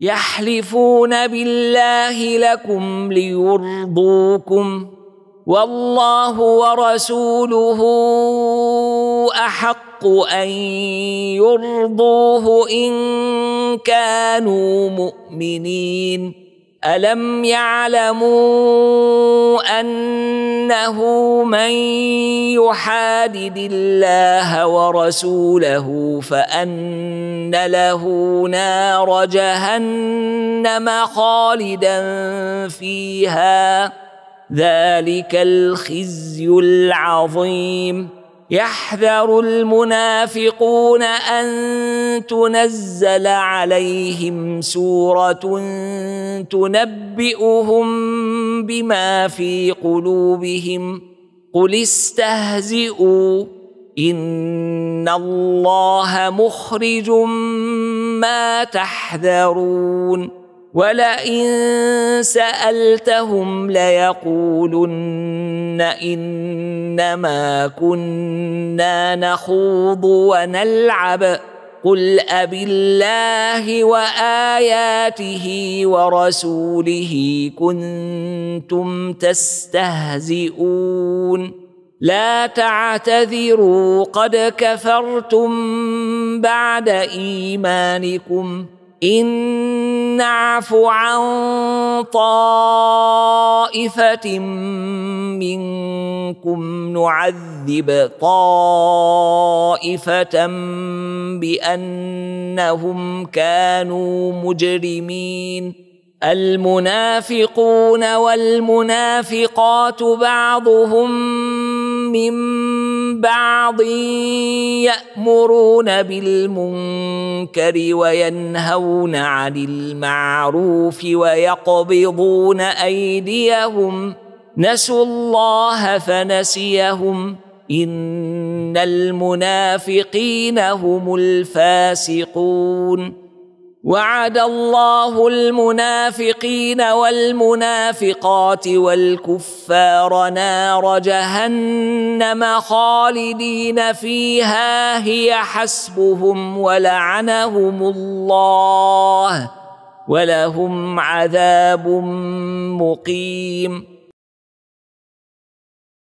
يحلفون بالله لكم ليرضوكم والله ورسوله أحق أن يرضوه إن كانوا مؤمنين. الم يعلموا انه من يحادد الله ورسوله فان له نار جهنم خالدا فيها ذلك الخزي العظيم يحذر المنافقون أن تنزل عليهم سورة تنبئهم بما في قلوبهم. قل استهزئوا إن الله مخرج ما تحذرون. ولئن سألتهم ليقولن إنما كنا نخوض ونلعب قل أبالله الله وآياته ورسوله كنتم تستهزئون لا تعتذروا قد كفرتم بعد إيمانكم إن نعف عن طائفة منكم نعذب طائفة بأنهم كانوا مجرمين. المنافقون والمنافقات بعضهم من بعض يأمرون بالمنكر وينهون عن المعروف ويقبضون أيديهم. نسوا الله فنسيهم. إن المنافقين هم الفاسقون. وعد الله المنافقين والمنافقات والكفار نار جهنم خالدين فيها هي حسبهم ولعنهم الله ولهم عذاب مقيم.